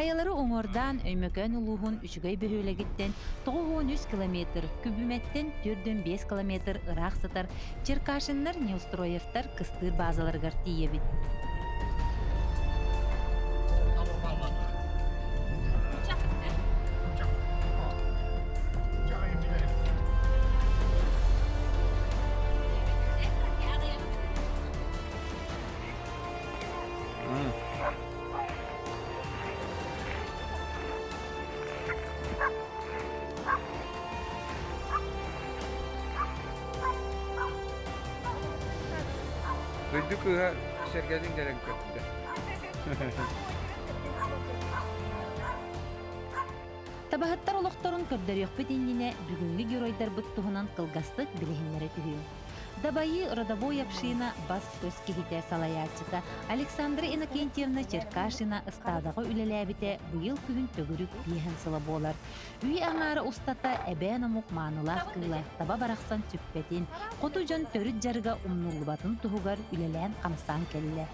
Қаялары оңордан өймөкөн улуғын үчүгөй бөхөлегиттен 913 километр, күбүметтен 4-5 километр ырак сытар, Черкашиннар неустроевтар кыстыр базаларгар тиебит. Öldü kıha sergedin gelen kötüde. Табаһыттар олохторун көрдөрүөхпүт иннине бүгүнгү геройдар буттуһунан кылгастык билихиннере түһүү. Дабайы родовой община бас кихите салаячыта Александра Иннокентьевна Черкашина ыстадагы үлеләбите быйыл күн төгүрүк биһен сыла болар. Үй аңары устата эбен амук маанылах кыла таба барахсан түппетин, коту жон төрүт жарга умнулбатын туһугар үлелән камсан келле.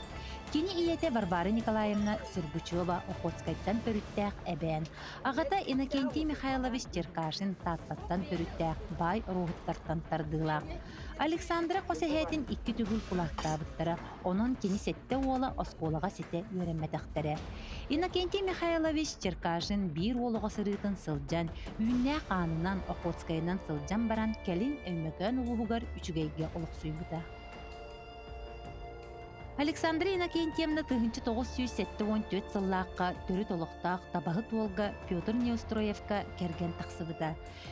Кини иете Варвара Николаевна Сургучева Охотскайттан төрүттәк әбән. Агата Иннокентий Михайлович Черкашин таттаттан төрүттәк бай рухыттартан тардыла. Александра Косехетин икки түгүл кулактабыттара, онун кини сетте уола осколага сете үйренметактары. Иннокентий Михайлович Черкашин бир уолуга сырытын сылжан, үйнә қанынан Охотскайынан сылжан баран келин өймөкөн улугугар үчүгейге олуксуйбута. Александра Иннокентьевна тыгынчы 974 сыллааққа төрі толықтақ табағы туолга Петр Неустроевка керген тақсыбыда.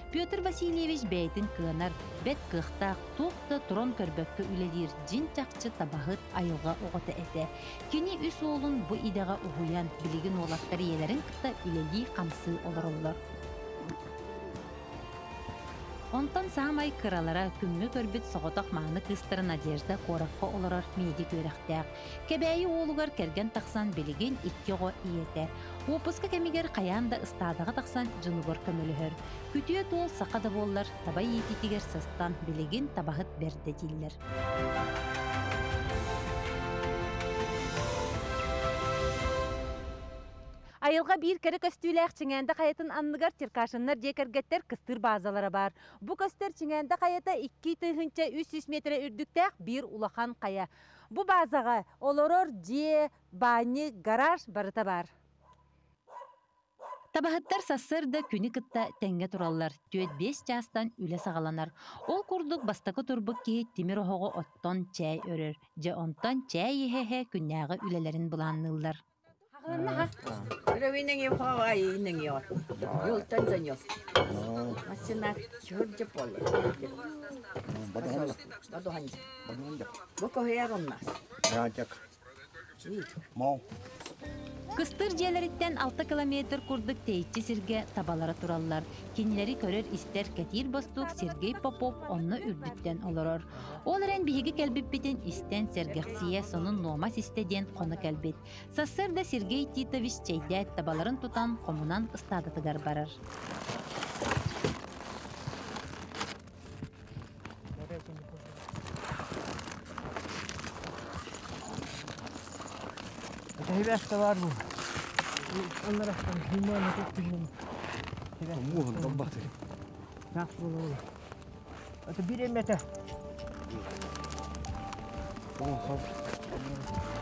Петр Васильевич бәйтін кыанар, бәт кықтақ, тоқты турон көрбөккі үлелер жин чақчы табағыт айылға оғыты әті. Кені үс олын бұ идаға ұғуян білігін олаттар елерін кыта үлели қамсы оларылар. Онтан самай кыралара күммү көрбүт соғотақ мааны кыстыры Надежда кораққа оларар меди көріқтәк. Кәбәйі олугар керген тақсан білігін икки ғо иетер. Опуска кәмигер қаянда ыстадағы тақсан жынугор көмөлүхөр. Күтүе туол сақада боллар, таба етитигер сыстан білігін табағыт берді дейлер. Айылға бир кәрі көстүйләк чиңәнді қайатын анныгар тиркашыннар жекергеттер кыстыр базалары бар. Бу көстер чиңәнді қайата 2 тыгынча 300 метр үрдіктәк бир улахан қая. Бу базаға олорор же, баны, гараж барыта бар. Табахыттар сассырда күні кытта тәңге тураллар, төет 5 жастан үле сағаланар. Ол курдук бастакы турбук кейт тимир оғығы оттон чәй өрөр, же онтон чәй ехеhe күннәғы үлелерін 嗯，那好。我这为那，那。嗯，那。Кыстыр жерлеріттен 6 километр курдук тейчи сирге табалары тураллар. Кинилери көрөр истер кетир бостук Сергей Попов онны үрдүттен олорор. Ол эрен биһиги келбиппитин истен Сергексие сонун номас истеден кону келбит. Сассырда Сергей Титович чейдәт табаларын тутан комунан ыстадытыгар барар. Heybət də var bu. Onlar haqqında bilmirəm, çox bilmirəm. Bu bundan batır. Yaxşı olur. Ata bir emmətə. Oh, xəbər.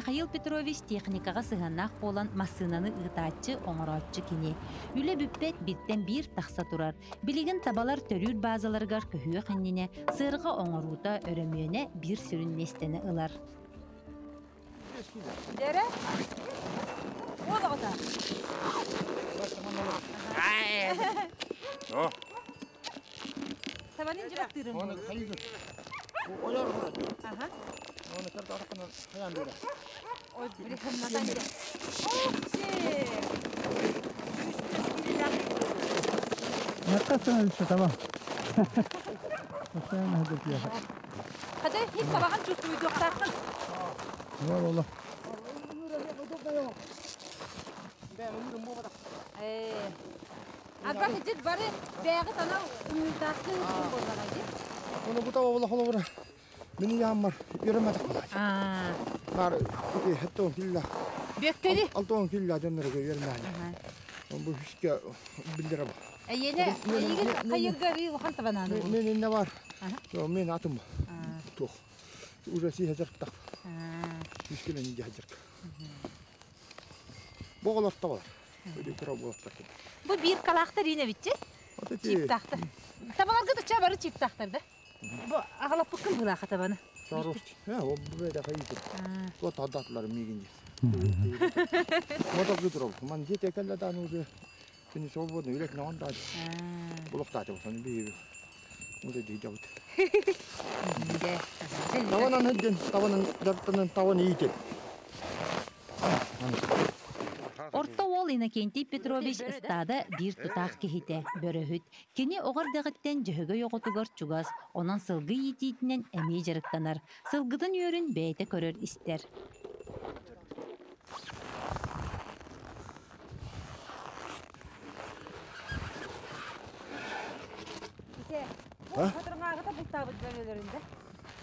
Михаил Петрович техникаға сыһаннақ болан массынаны ытаатчы оңоротчу кини. Үле бүппет биттен бир тахса турар. Билигин табалар төрүр базаларгар көһүө хиннине, сырға оңорута өрөмүйөне бир сүрүн местени ылар. Дере? Вот ота. О, Табанин жирак وجر خرج اها ونكرت اعتقد خلال دوله وبريكم نتنجح نقصنا الشيء تمام عشان هدف يا حق هذا هيك طبعا شفتوا فيديو اختاركم والله والله ايه عباك جد بري باغي انا من داخل البلد هذه ونقطه والله والله bolagaydı. Onu bu tava ola ola bura. Meni yağmur. Göremedik mi? Аа. Kar iki hatta killa. Бөккөли. Altı killa dönere göremedik. Bu fiske bildire bak. Эйеле эйге кайырга ри хан табананы. Aha. Yo men atım. Tuh. Urası hazır tak. Аа. Fiskelen ince hazır. Boğalar da var. Öyle kura boğalar da. Бу бир калактар ине битчи. Ata ki Чиптактар. Табаларга да чабары чиптактар да. Бу агалап быккын булаха табаны. sarhoş. Ha o böyle kayıtır. Аа. O tadatlar migin. Moda güdür Man diyete kella da nu de. Seni soğudu yürek ne onda. Аа. Buluk da sen bir. Bu da değil javut. Инде. Tavanın hedden, tavanın dartının tavanı iyi tek. Орто ол Иннокентий Петрович стада бир тутақ кехите, бөрөһүт. Кени оғар дәғіттен жөһөгө йоғотугар чугас, онан сылгы етиитинен әмей жарықтанар. Сылгыдын үйөрүн бәйте көрөр истер.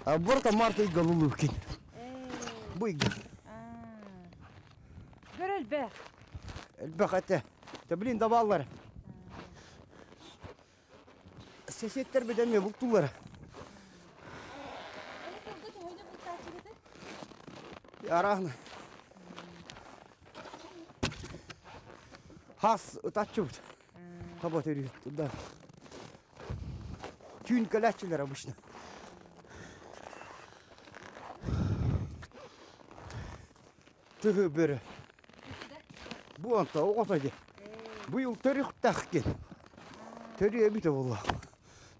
А борка марта и. Bu igi. Görül be. البغتة تبلين دبالر Sesetler bedenine buldular. Yarağını. Has ıtatçı bu. Tabat eriyor. Tün kalahçılar abışına. Tıhı biri.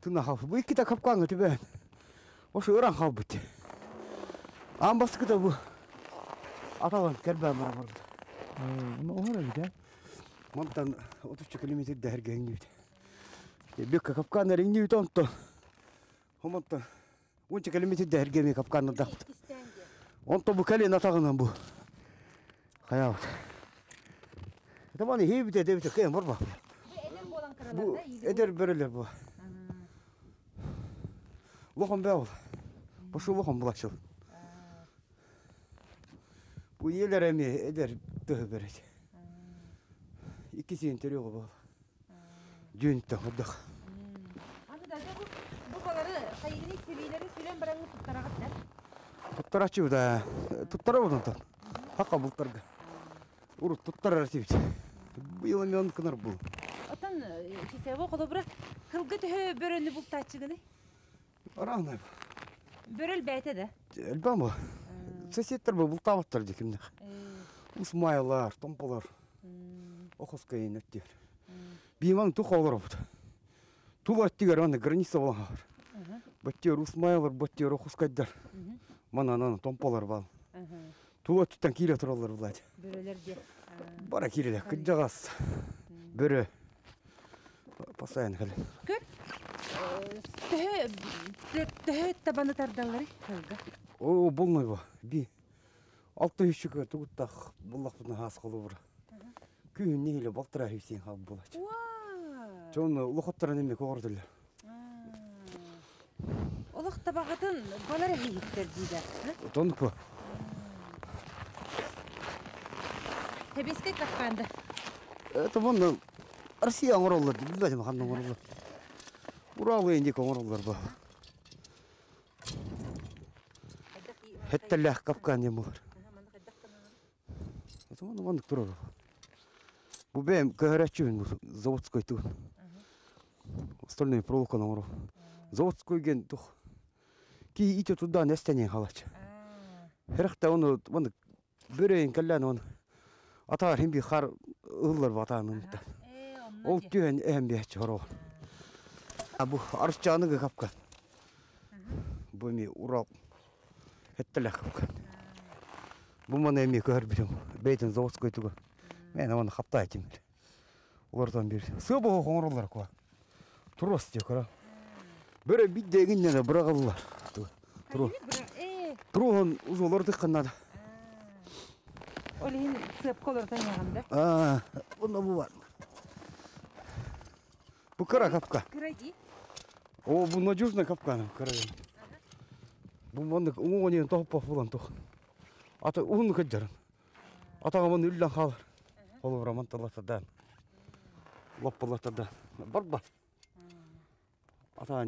Tuna haf. Bu iki de kapkan ötü ben. O şu öğren haf bitti. An baskı da bu. Atalan kerben var burada. Ama o hara bir de. Mantan 30 kilometre der gengi. Bir kapkan ringi bir tonto. Homantan 10 kilometre der gengi kapkan da. Onto bu kalin atağından bu. Tamam iyi bir de devlet kıyam var bak. Eden bolan Bu karalarda iyi. eder böyleler bu. Lokon be ol. Bu şu lokon bulaşır. Bu yerler emi eder dığı verecek. İkisi interiyor bu. Dün de Bu yıl milyon kınar bu. Отан кисебе колобра кылгы төһө бөрөнү бултачыгыны. Arağına. Бөрөл бәйте да. Elbam bu. Sesiyetler bu bultavattır dikimde. Усмайлар, томполар. Охоска өттер. Биман тух олар бут. Тула тигер аны граница болгар. Баттер усмайлар, баттер охоскайдар. Мана анан томполар бал. Тула туттан кире туралар булат. Бөрөлөр. Бара кире кыджагас. Бөрө. Постоянно хәл. Төһө төһө табаны тардалары. О, болмай ба. Би. Алты үшігі тугуттах буллах бутна хас кылы бур. Күн нейле балтыра хисен хаб булат. Ва! Жоны улухаттара неме когордылар. Олох табагатын балар хиттер диде. Тонук бу. Тебеске какканды. Это вон Россия оңороллар. Урал эндик оңороллар ба. Хеттеллах капкан дем булар. Это вон вон турар. Бу бем кахарачын заводской. Остальные проволока. Заводской ген. Ки ите туда не стене халач. Оны. Атар химби хар ыллар ватанын. Э, Ол түйен әм бе чоро. А бу арчаны капкан. Бу ми урал. Хеттеле капкан. Бу мана эми көр бирем. Бейтен заводской туга. Мен аны хапта айтым. Олардан бир. Сыбы коңорлар ко. Турос те кора. Бөрө биддегиннен бирагыллар. Туру. Э, Турун узолор дыкканнада. Олин сыпка олар таңяганда. А, бұны бұл бар. Бұл қара капка. Кыради. О, бұл надежный капка. Қара. Бұл мұны оңын ең тоқып бұлан тоқ. Ата ұғын қыджарын. Атаға мұны үллән қалыр. Қолы бұра манталатадан. Лоппалатадан. Бар бар. Ата.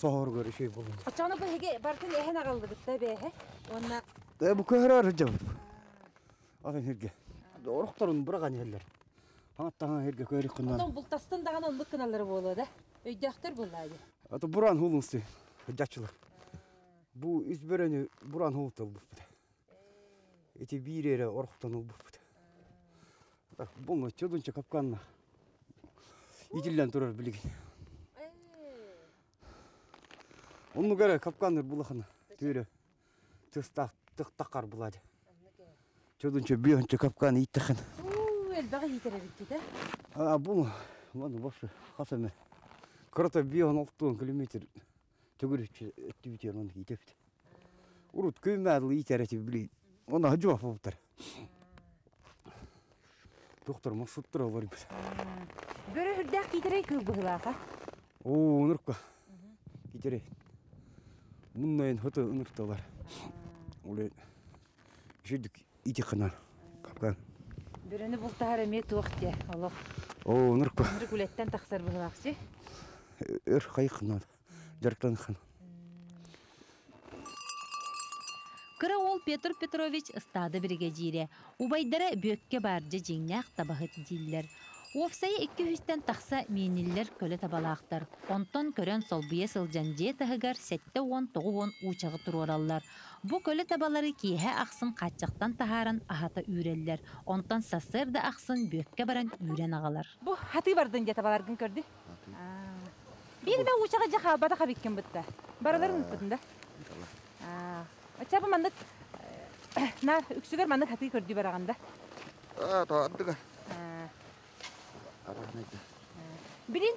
Соғыр көрі шей болын. Ачаны бу хеге бартын эхен агалды битте бе. Онна Э бу көһөрөр жаб. Атын херге. Орохторун бураган ерлер. Аңаттаган херге көрүк кыннан. ондан бултастын даган ондук кыналары болу да. Өйдөктөр буллайды. Ата буран хулунсты. Жачылар. Бу изберени буран хултал бу. Эти бирере орохтан ул бу. Так бу чөдүнчө капканна. Идиллен билген. Онну көрө капканыр булахана. Түйрө. Тыстак тыктакар булады. Чөдүнчө биончо капкан иттахын. Уу, элбага да. А мана башы хасаме. Олтуон километр китепти. Урут били. Фуптар. Доктор маршруттар бар бит. Бөрө хүрдәк хитере көк булака. Оо, нурка. Китере. Муннайын хото нурталар. Уле жидик ити хана. Капкан. Бөрөне бултахар эме туакте. Аллах. Оо, нурка. Бир күлеттен тахсар булакчы. Өр хайхна. Жарктан хан. Кыра ол Петр Петрович стады бригадире. Убайдара бөкке баржы жеңнәк табахыт диллер. Икки хүстен тақса мейниллер көлі табалақтар. Онтон көрен солбуе сылжан же тахыгар сәтті он тоғы он учағы турораллар. Бу көлі табалары кейхе ақсын қатчақтан тахаран ахата үйреллер. Онтон сасыр да ақсын бөкке баран үйрен ағалар. Бу хаты бардын жата баларгын көрдү. Бир бе учага жаха бата хабиккен бутта. Бараларын бутында. Аа. Ачабы мандык на үксүгөр мандык хаты көрдү бараганда. А, то аттыга. Аа.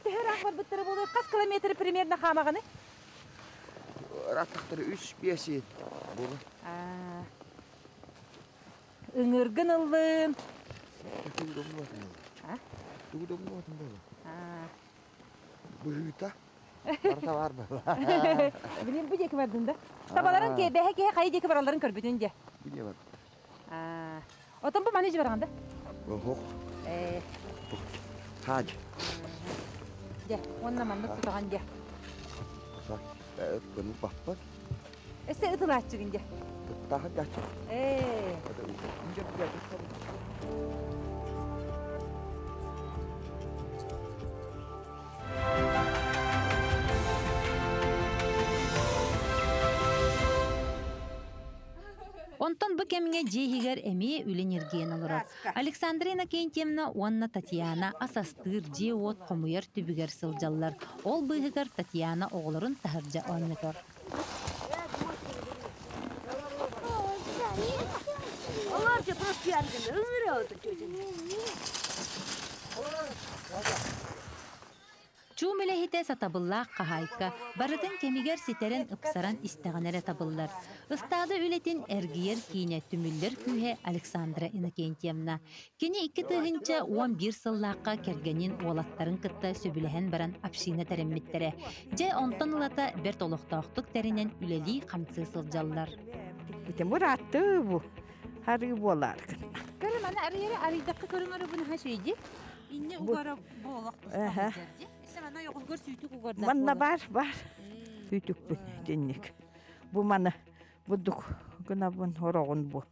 Төһөр ахбар буттары болду. Кас километр примерно хамаганы? Раттыктыр 3-5 ет. Болу. Аа. Үңүргүн ыллын. Түгү дому болатын болу. А? Түгү дому болатын болу. Аа. Бүйүта. Барта бар ба? Билин бу жеки бардын да. Табаларын ке жеки бараларын көрбүтүн бар. Отон. Э, Таж. же, онна мандык тутаган же. Сак. Э, көну баппа. Эсе ытылаачыгын же. Таха гачы. Э. Инже гачы. Онтон бу кемге жейхигер эми үленерген олорор. Александрина Кентьевна уанна Татьяна асастыр же от комуяр түбүгер сылжаллар. Ол быйхигер Татьяна оғлорун тахыржа ойнотор. Оларча просто. Чумелехите сатабыллаах кахайка, барытын кемигер ситерен ыксаран истеганере табыллар. Ыстады үлетин эргиер кийне түмүллер күйе Александра Иннокентьевна. Кені икки тыгынча 11 сыллааққа кергенин уолаттарын кытта сөбүлэһэн баран апшина тереммиттере. Же онтон ылата бер толуктоохтук теринен үлели камсы сылжаллар. Бите муратты бу. Хары болар. Көрө мана арыйары арыйдакка көрүңөрү буну хашыйди. Инне угара Аха. Мана йогылгөр сүйтүк угарда. Манна бар, бар. Үтүкпүн денник. Бу мана будук гына бун орогун бу.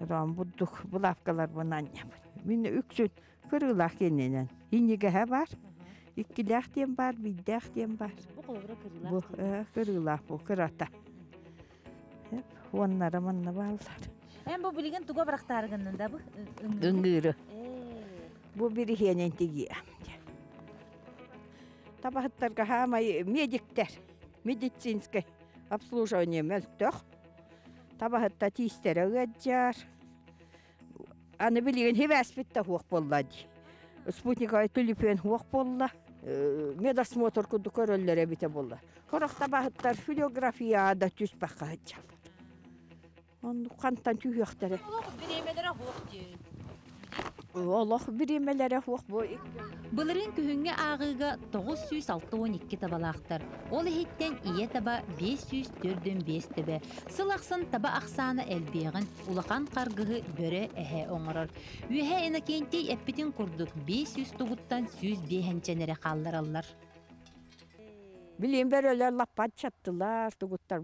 Рам будук булавкалар бу нанья. Мен үксүн кырылах кененен. Иннеге бар. Иккилях тем бар, биддях тем бар. Бу э, кырылах бу кырата. Хеп, оннары манна балдар. Эм бу билген туга барактарыгыннан да бу. Үңгүрү. Э. Бу бири хенен тиги. Табахаттарга хамай медиктер, медицинский обслуживание мөлтөх. Табахатта тистере гаджар. Аны билген хебәс битте хуак болла ди. Спутниковый телефон хуак болла. медосмотр куду көрөллөр бите болла. Хорохта бахыттар филиографияда түс баққа хатчалар. Онду кантан Олох биремелере хук бу. Былырын күһүңҥэ аагыга 962 табалаахтар. Ол иһиттен ие таба 504 5 төбе. Сылахсын таба ахсаны элбиэгин улахан каргыһы бөрө эһэ оҥорор. Үһэ энакентей эппитин курдук 500 тугуттан 100 бейхенченере халлараллар. Билим берөлөр лаппат чаттылар, тугуттар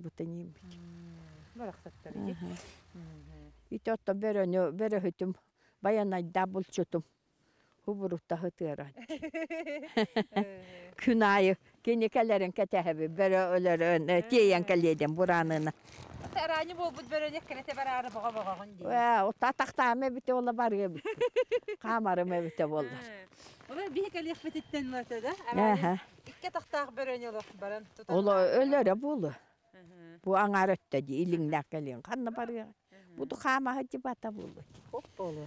берө өлөрөн тейен келеден буранына. Тарани бул бут бөрөнек келете барары бага бага гон ди. Ва отта тактааме бите ола барга бит. Камарыме бите болду. Ола бие келек бететтен лата да. Аха. Икке тактак бөрөнө лох баран тута. Ол өлөрө болу. Бу аңарытта ди илиңләк келен. Канна барга. Бу хама хати бата болду. Хоп болу.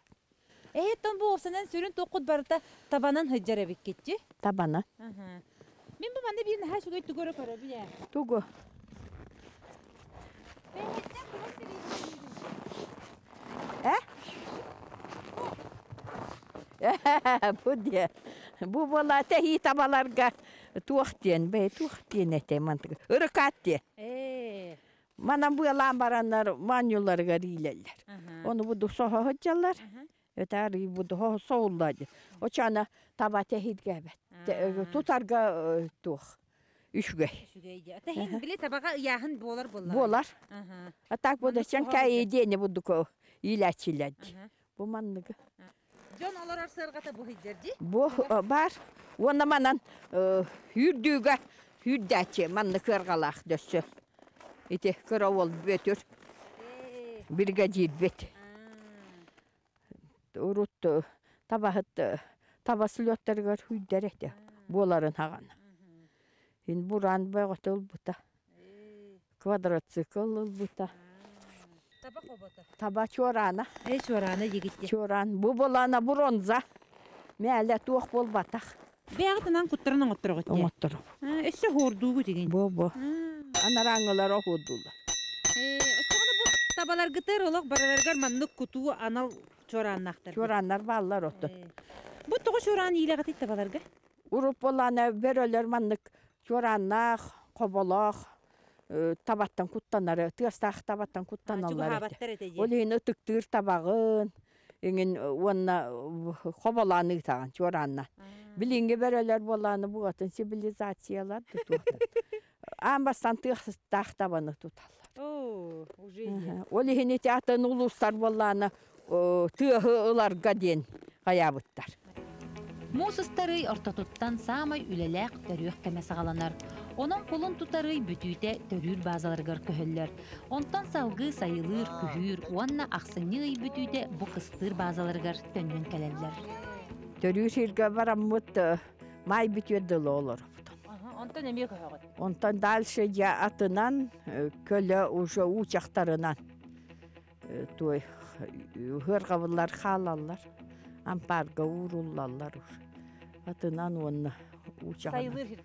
Э, тон бу осынан сүрүн токут барта табанан хыджара бик кетти. Табана. Мен бу манда бир хаш гөй түгөрө көрө биле. Тугу. Бу де. Бу бола тәһи табаларга туохтен, бей туохтен эте мантыгы. Ырыкатте. Э. Мана бу ялан бараннар манюларга рилеллер. Аха. Оны буду соха ходжалар. Өтәри буду хо соуллады. Очана таба тәһит гәбәт. Тутарга тух. Үшгә. Шугайди. Ата хин биле табага яхын болар болар. Болар. Аха. Атак буду Маны чан соха кай дене буду ко иләчиләди. Аха. Бу манныгы. Жон олар арсыргата бу хиджерди. Бу э, бар. Оны манан хүрдүгә хүрдәче манны кыргалах дөссө. Урут табахыт табасылыттарга хүрдәрәтә. Боларын хаган. Ин буран байгатыл бута. Квадроцикл бута. Таба хобота. Таба чорана. Э чораны егитти. Чоран. Бу болана бронза. Мәле туох болбатах. Бягытынан куттарынан оттыргыт. Оңоттыр. Эссе хордугу деген. Бу бу. Анараңылар окудулар. Э, табалар гытыр олох бараларгар маннык кутуу анал чораннактар. Чораннар баллар отты. Бу тогы чораны илегати табаларга. Уруп болана берөлөр маннык чораннах, коболох, э, табаттан куттанары, тыастах табаттан Чугу куттаналар. хабаттар этеди. Ол ені тыктыр табағын, еңін онна қобаланы таған, чоранна. Билинге берөлөр боланы бугатын цивилизациялар Амбастан тыастах табаны туталар. О, уже є. Ол ені театын улустар боланы тыһы ыларга ден каябыттар. Мусустары ортотуттан самай үлеләк төрүөх кәмә сағаланар. Онон пулун тутары бүтүйте төрүр базаларгар көһөллөр. Онтан салгы сайылыр күһүр, уанна ахсыны бүтүйте бу кыстыр базаларгар төннөн келеллер. Төрүшерге бараммыт май бүтөддыл олар. Ага, онтан эме көһөгөт. Онтан дальше я атынан э, көлі уже учақтарынан э, той хырғабылар халалар ампарга уруллалар уж атынан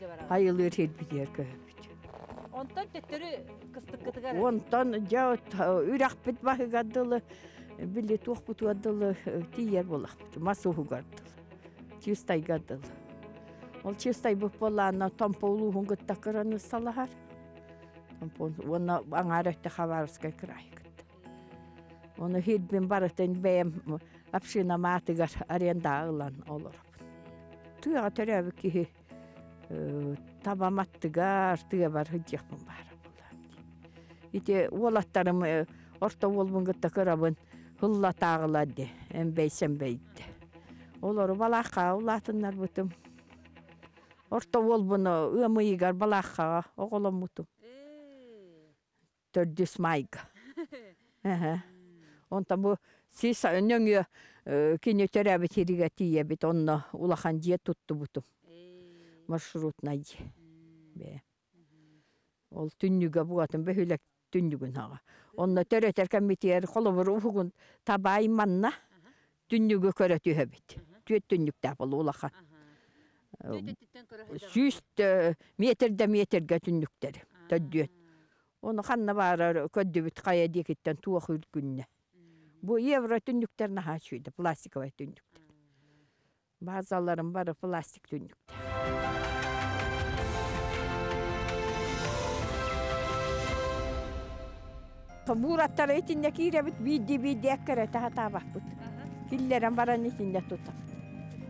бара. хайылыр хелбидер көбүт Онтан төттөрү кыстык кытыгар. онтан тиер чистайгадылы ол чистай буп болана томпо улугун гыттакыраны салахар оны аңарыхты хабарскай край Оны хидбин барытын бәйім апшина матыгар аренда ылан олар. Туяға төрәбі ки табаматтыгар туя бар хыджақпын бар. Ите олаттарым орта олбын гытта кырабын хылла тағылады, әмбей сәмбейді. Олар балаққа улатынлар бұтым. Орто ол бұны ымыйгар балаққа оғылым мұтым. Төрдіс майга. Әһә. Онта бу сис өнөңө кине төрәбе тириге тие бит онны улахан жие тутту бутум. Маршрутна же. Бе. Ол түннүгө бугатын бөһүлек түннүгүн ага. Онны төрөтер кемитер холобур угун табай манна. Түннүгө көрө түһөбит. Түөт түннүк та бул улахан. Süs meterde meter götünlükler. Tödüyet. Onu kanna bağırar ködübüt kaya dikitten tuğuk ülkünne. Bu evro tündükler naha şuydu. Plastikova tündükler. Bazaların barı plastik tündükler. Buğratlar etindeki irebit bidi bidi ekkere taha tabak bit. Killerin baran etinde tutak.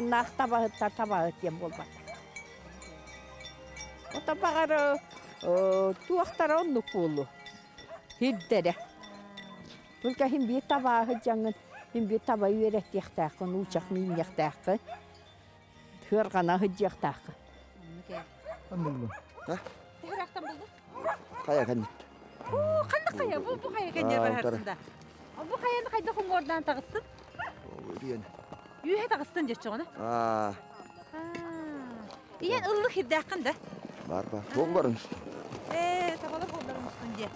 аннақ табағыттар табағыт дем болба. Ота бағары туақтар онны кулу. Хиддере. Хим би табағы жаңын. Хим би учақ. Тәрақтан болды. Қая кәнет. О, қандай қая? Бұл бұл қая бар. Бұл қаяны қайда? Үйе тағыстын деші ғана. Аа, Иен ыллы хирдәқін да. бар бар. Боң барыңыз. Э, табалар қолдарым үстінде.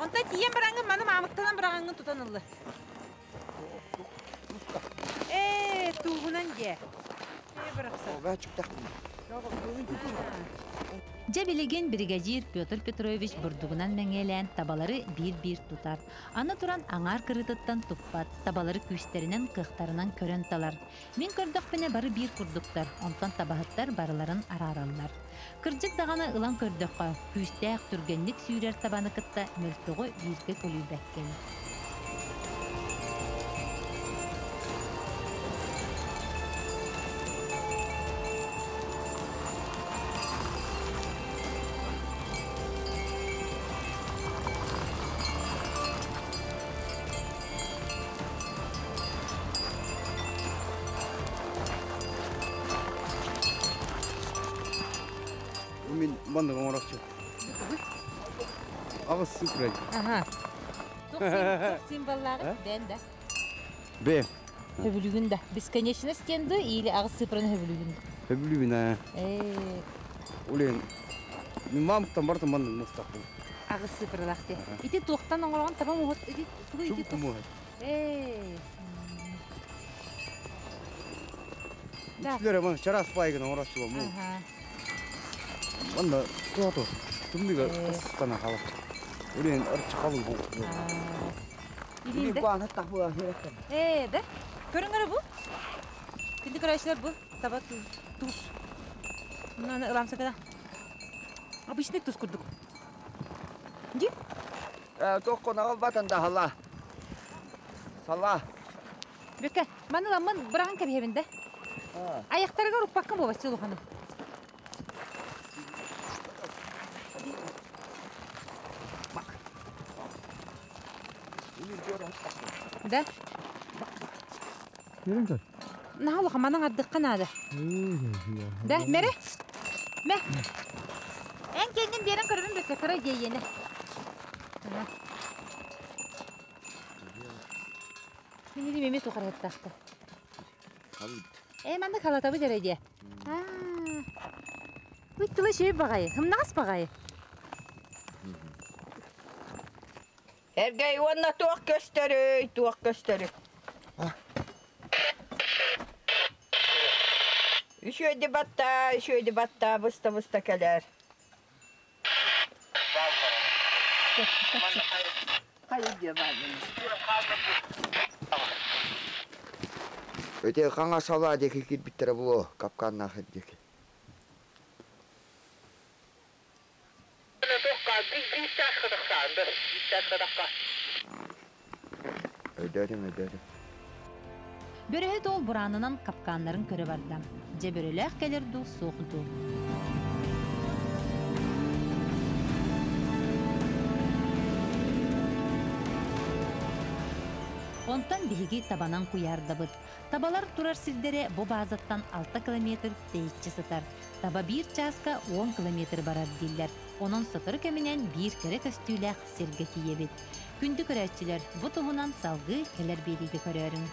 Онта тиен біраңын, маны мамықтанан біраңын тұтан ыллы. Э, туғынан же. Э, бірақса. Оға чықтақ. Жабелеген бригадир Петр Петрович бурдугунан мәңелән табалары бир-бир тутар. Аны туран аңар кырытыттан туппат, табалары күстеринен кыхтарынан көрөн талар. Мин көрдөк бары бир курдуктар, онтан табахыттар барыларын арараллар. Кырдык даганы ылан көрдөккө күстәк түргенлик сүйрер табаны кытта мөлтөгө бирге көлүбәккен. Мен мандыга оракчы. Агыс сыпрай. Ага. Тоқ символлары дән да. Бе. Хөбүлүгүн да. Бесконечность кенді, или хөбүлүгүн. Э, Улен. Мен мамыктан. Ити. Ити ити Чуп тоқ. му. Э. Да. Үчләре мен чарас пайгына оракчы му. Ага. Манда туату. Түмдүгө Э. кыстана калып. Улен ырчы калып бу. Илин да. Баны тақуа херектен. Э, да. Көріңдер бұл? Күнді көрәшілер бұл. Таба туз. Мынаны ылам сакада. Обычный туз күрдік. Ди? Тоққонағы батанда хала. Сала. Бөкке, маны ламын бұрағын кәбейбінде. Да? Yürüngör. Нағылыға маның ардыққан ады. Да, мәре? Мә? Ән кенген берін көрбін бөкке кыра дейені. Мен де меме тоқар еттақты. Э, манды қалатабы жереде. Үттілі шөй бағайы, хымнағас бағайы. Эргей онна туақ көстөрөй, туақ көстөрөй. Үшөйді батта, үшөйді батта, бұста бұста келер. Hayır diyor ben. Өте қаңа сала деки кирбиттер було капканна хеддеки. Öderim öderim. Бөрөһө тол буранынан суохду. Онтан биһиги табанан куярдабыт. Табалар турар силдере бу базаттан 6 километр тейитчи сытар. Таба бир часка 10 километр барар диллер. Онон сытыр кеменен бир кере көстүүлэх сирге тиебит. Күндү көрәчилер бу туһунан салгы келер бериги көрөрүн.